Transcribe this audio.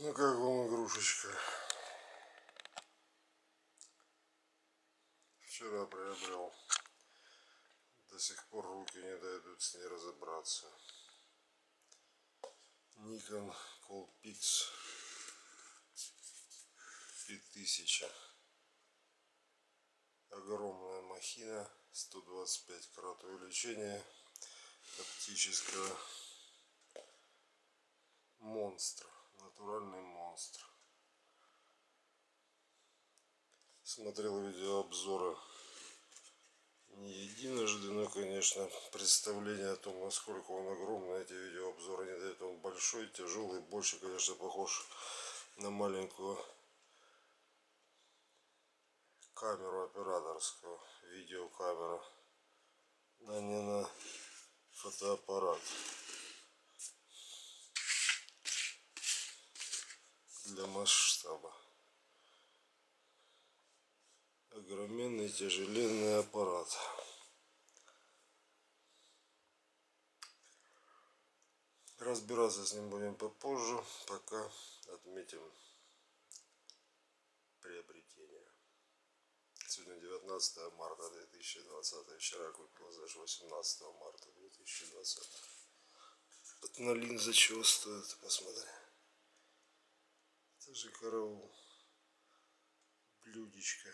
Ну как вам игрушечка? Вчера приобрел. До сих пор руки не дойдут с ней разобраться. Nikon Coolpix 5000. Огромная махина, 125 крат увеличения оптического монстр, натуральный монстр. Смотрел видеообзоры не единожды, но, конечно, представление о том, насколько он огромный, эти видеообзоры не дают. Он большой, тяжелый, больше, конечно, похож на маленькую камеру операторскую, видеокамеру, а не на фотоаппарат. Для масштаба. Огроменный тяжеленный аппарат. Разбираться с ним будем попозже, пока отметим приобретение. Сегодня 19 марта 2020. Вчера купил за 18 марта 2020. Одна линза чего стоит, посмотри. Это же караул. Блюдечко.